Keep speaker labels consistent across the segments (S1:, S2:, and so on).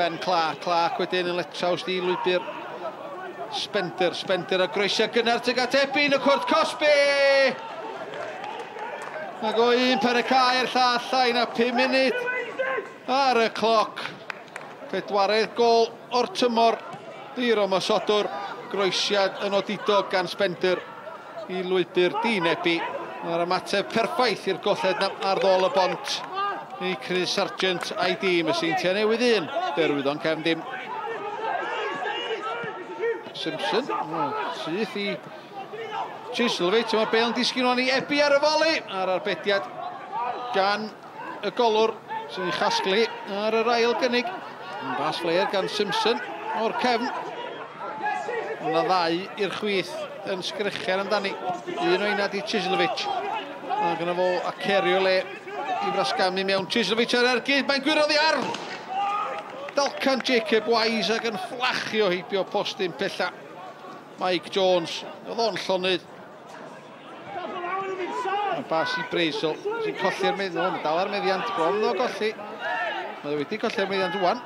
S1: Ben Clark. Clark wedyn yn letraws di lwybr Spender. Spender a groesio gynnar teg at Ebyn y cwrt Cosby! Mae go un per y cae a'r llall a'n a 5 munud ar y cloc. Pedwaredd gol o'r tymor i Roma Sodwr. Groesiad yn odido gan Spender i lwybr Dinebi. Mae'r ymateb perffaith i'r golled ar ddol y bont i Chris Sargent a'i dîm y sy'n tia newydd un. Derwydd o'n cefn dim. Simpson, syth i Chiselvich. Mae Bale yn disgyn o'n i ebu ar y foli. A'r arbediad gan y golwr sy'n ei chasglu ar yr ail gynnig. Yn bas fleir gan Simpson o'r cefn. Yna ddau i'r chwith yn sgrychau amdani. Un o unad i Chiselvich. Mae yna fo a cerio le i Frasgami mewn. Chislovic ar ergyd, mae'n gwirodd i ar! Dalcan Jacob Wise ac yn fflachio heibio postyn pella. Mike Jones, oedd o'n llonydd. Mae bas i Breisel, sy'n colli'r meddwl, no, dal ar meddiant, bron o golli. Mae wedi colli'r meddiant wwan.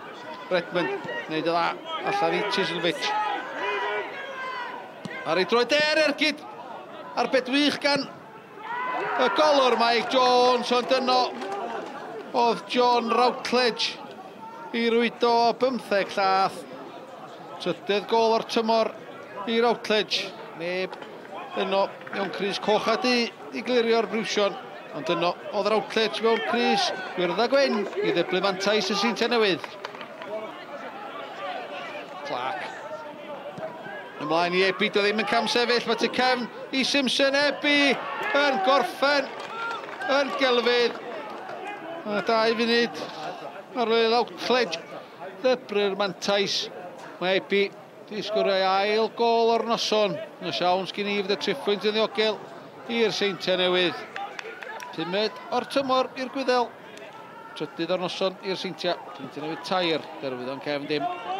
S1: Redmond, wneud y dda, allan i Chislovic. Ar ei droi der ergyd, ar bedwych gan y golwr Mike Jones, ond yno oedd John Routledge i rwydo 15 llath. Trydydd gol o'r tymor i Routledge. Neb yno mewn Cris Coch a di i glirio'r brwsion. Ond yno oedd Routledge mewn Cris Gwyrdd a Gwen i ddeblu fantais y sy'n tenewydd. Clark Ymlaen i Ebi, do ddim yn cam sefyll, mae ty cefn i Simpson Ebi yn gorffen yn gelfydd. A dau funud ar ôl outledge ddebryr mantais. Mae Ebi di sgwrau ail gol o'r noson. Yn y siawn sgyn i fydd y triffwynt yn ddiogel i'r seintiau newydd. Pumed o'r tymor i'r gwyddel. Trydydd o'r noson i'r seintiau. Seintiau newydd tair. Derwydd o'n cefn dim.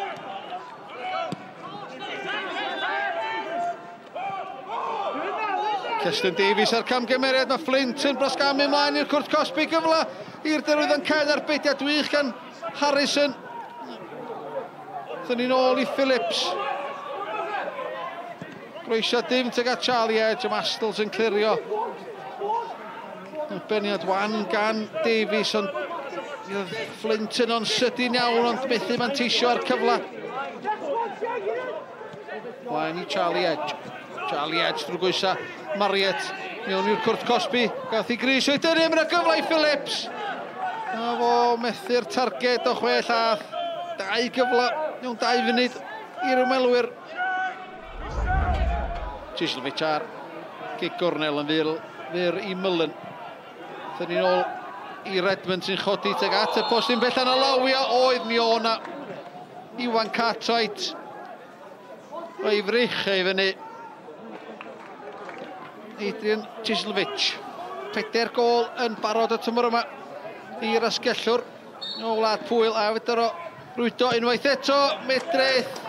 S1: Cestyn Davies ar camgymeriad, mae Flint yn brosgamu mlaen i'r Cwrt Cosby gyfla i'r derwydd yn cael arbediad wych gan Harrison. Dyn ni'n ôl i Phillips. Groesia dim teg at Charlie Edge, am Astles yn clirio. Beniad wan gan Davies, ond Flint yn o'n sydyn iawn, ond methu manteisio ar cyfle. Blaen i Charlie Edge. Charlie Edge drwy gwysa Mariet. Mewn i'r Cwrt Cosby. Gath i gris o'i dynnu. Mae'n gyfle i Phillips. A fo methu'r targed o chwe llath. Dau gyfle. Mewn dau funud i'r ymwelwyr. Chisel Fichar. Gig Gornel yn fyr, fyr i Mullen. Dyn ni'n ôl i Redmond sy'n chodi teg at y post postyn bellan o lawio oedd mi o'na Iwan Cartwright o'i frych ei fyny Adrian Chislovic. Peder gol yn barod y tymor yma i'r asgellwr. O wlad pwyl a fydder o rwydo unwaith eto. Medraeth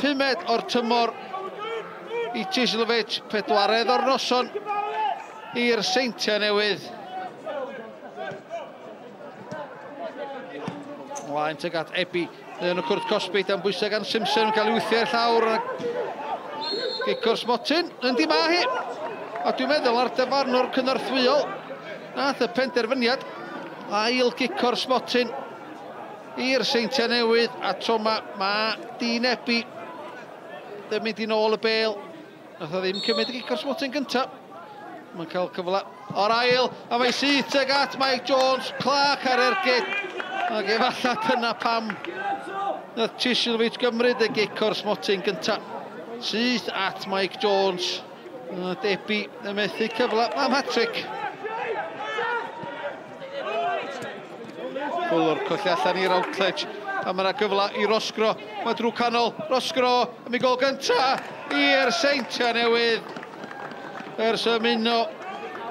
S1: pumed o'r tymor i Chislovic. Pedwaredd o'r noson i'r seintiau newydd. Mlaen teg at Ebi yn y cwrt cosbi dan bwysau gan Simpson yn cael ei wythio'r llawr a Gicor Smotin yn di ma hi. A dwi'n meddwl ar dyfarnwr cynorthwyol, nath y penderfyniad ail gicor smotyn i'r seintiau newydd a tro ma dyn ebu ddim mynd i nôl y bel nath o ddim cymryd y gicor smotyn gyntaf mae'n cael cyfle o'r ail a mae syth ag at Mike Jones Clark ar ergyd ac efallai dyna pam nath Tisilwyd gymryd y gicor smotyn gyntaf syth at Mike Jones. O, debu y methu cyfle am hat-trick. Bwlwr colli allan i'r outledge a mae gyfle i Rosgro. Mae drwy canol Rosgro am ei gol gynta i'r seintia newydd. Ers y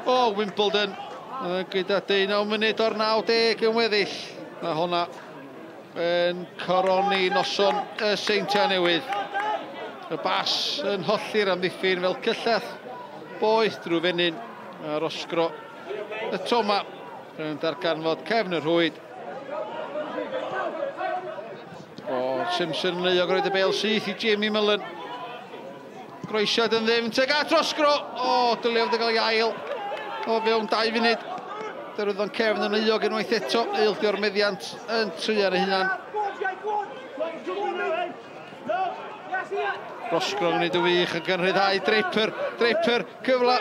S1: o Wimbledon. Gyda 19 munud o'r 90 yn weddill. Mae hwnna yn coroni noson y seintia newydd. Y bas yn holli'r amddiffyn fel cyllell. Boeth drwy fenyn a'r osgro. Y toma yn darganfod cefn yr hwyd. O, Simpson yn euog roed y bel syth i Jamie Millen. Groesiad yn ddim, teg at rosgro! O, dyliodd y gael ei ail. O, fewn dau funud. Derwyddo'n cefn yn euog unwaith eto. Eildio'r meddiant yn tri ar y hunan. Rosgo yn gwneud y wych yn gynrhyddau. Draper, Draper, cyfla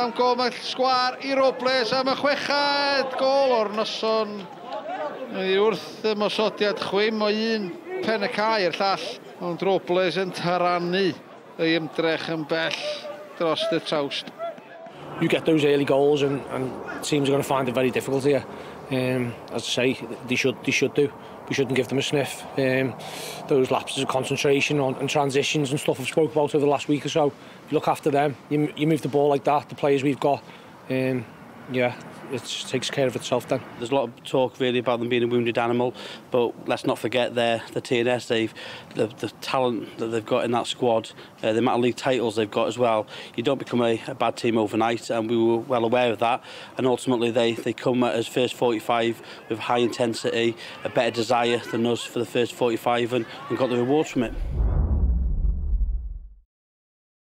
S1: am gol mae sgwar i Robles am y chwechad. Gol o'r noson i wrth y mosodiad chwym o un pen y cae i'r llall. Ond Robles yn tarannu ei ymdrech yn bell dros y trawst.
S2: You get those early goals and, and teams are going to find it very difficult here. Um, as I say, they should, they should do. We shouldn't give them a sniff. Um, those lapses of concentration on, and transitions and stuff I've spoke about over the last week or so, if you look after them, you, you move the ball like that, the players we've got, um, yeah, it takes care of itself then.
S3: There's a lot of talk really about them being a wounded animal, but let's not forget their the TNS, they've the, the talent that they've got in that squad, uh, the amount of league titles they've got as well. You don't become a, a bad team overnight, and we were well aware of that. And ultimately, they they come as first 45 with high intensity, a better desire than us for the first 45, and, and got the rewards from it.